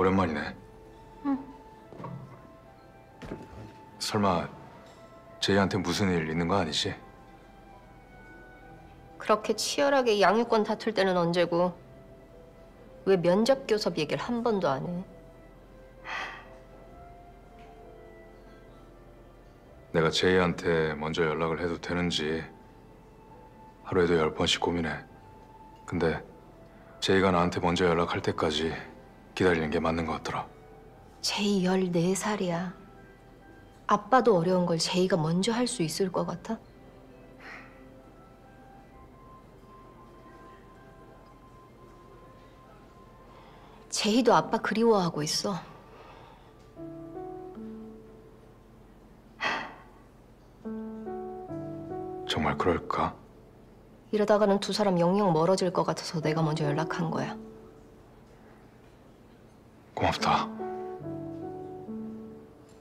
오랜만이네. 설마 제이한테 무슨 일 있는 거 아니지? 그렇게 치열하게 양육권 다툴 때는 언제고 왜 면접 교섭 얘기를 한 번도 안 해? 내가 제이한테 먼저 연락을 해도 되는지 하루에도 열 번씩 고민해. 근데 제이가 나한테 먼저 연락할 때까지 기다리는 게 맞는 것 같더라. 제이 14살이야. 아빠도 어려운 걸 제이가 먼저 할 수 있을 것 같아? 제이도 아빠 그리워하고 있어. 정말 그럴까? 이러다가는 두 사람 영영 멀어질 것 같아서 내가 먼저 연락한 거야. 고맙다.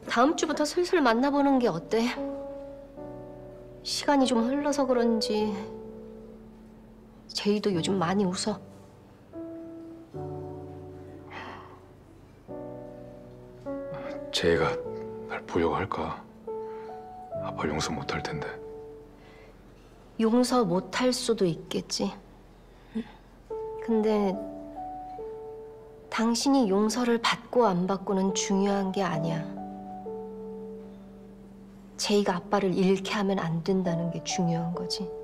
다음 주부터 슬슬 만나보는 게 어때? 시간이 좀 흘러서 그런지 제이도 요즘 많이 웃어. 제이가 날 보려고 할까? 아빠 용서 못 할 텐데. 용서 못 할 수도 있겠지. 근데 당신이 용서를 받고 안 받고는 중요한 게 아니야. 제이가 아빠를 잃게 하면 안 된다는 게 중요한 거지.